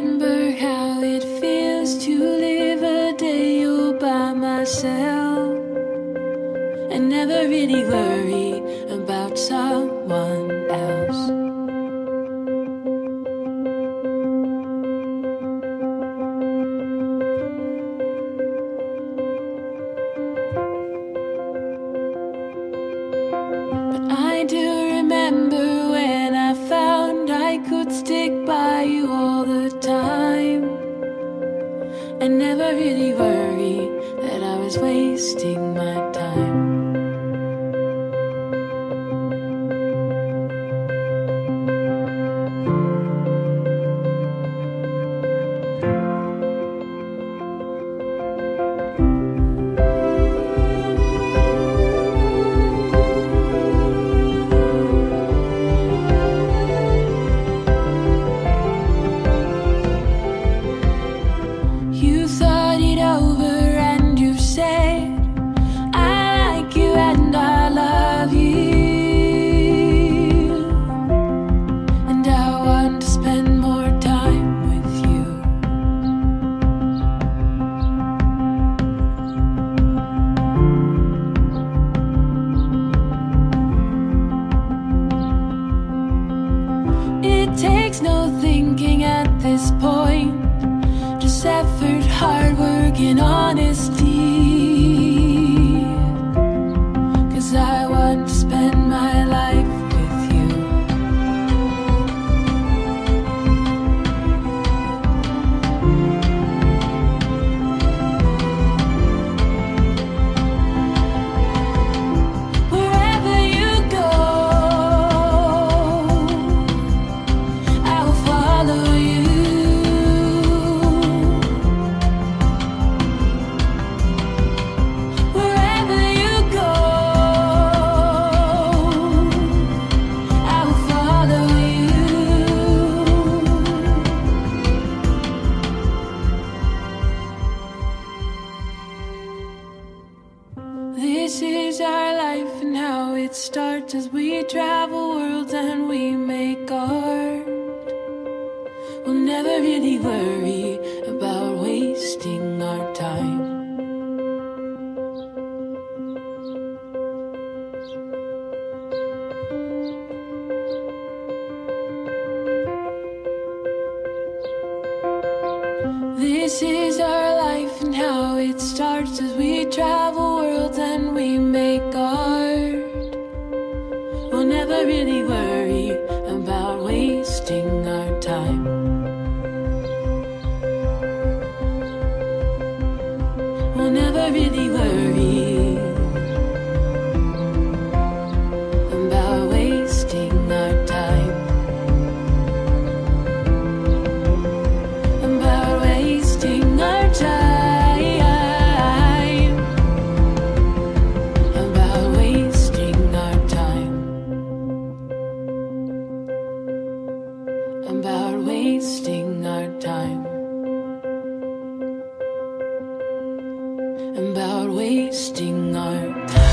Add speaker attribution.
Speaker 1: remember how it feels to live a day all by myself. And never really worry about someone was hard work, it starts as we travel worlds and we make art. We'll never really worry about wasting our time. This is our life and how it starts as we travel worlds and we make art. About wasting our time. Wasting our time.